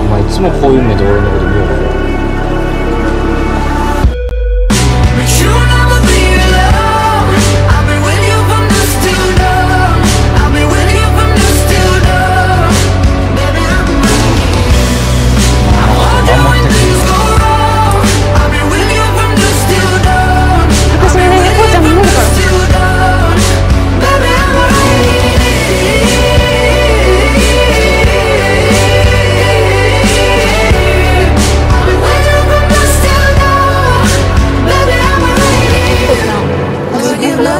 お前いつもこういう目で俺のこと見ようかな。